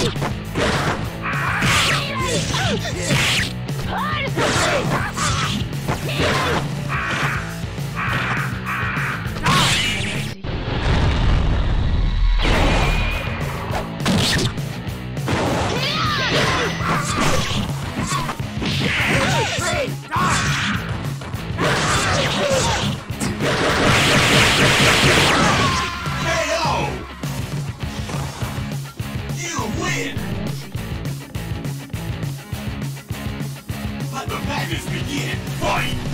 Yeah. Madness begin! Fight!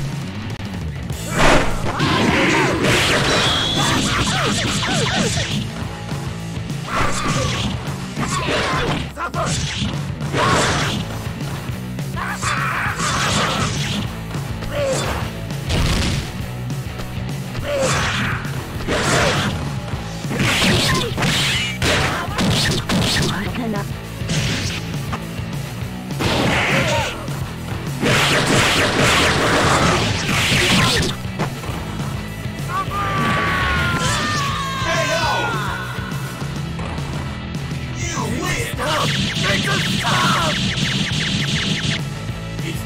It's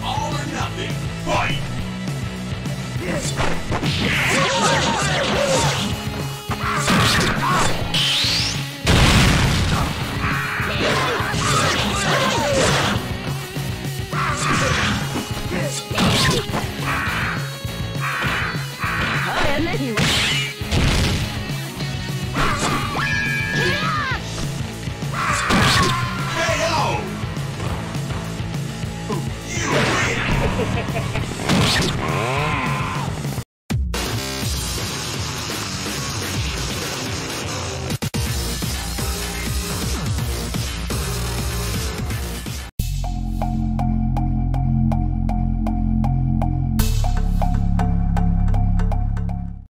all or nothing. Fight! Yes. You win!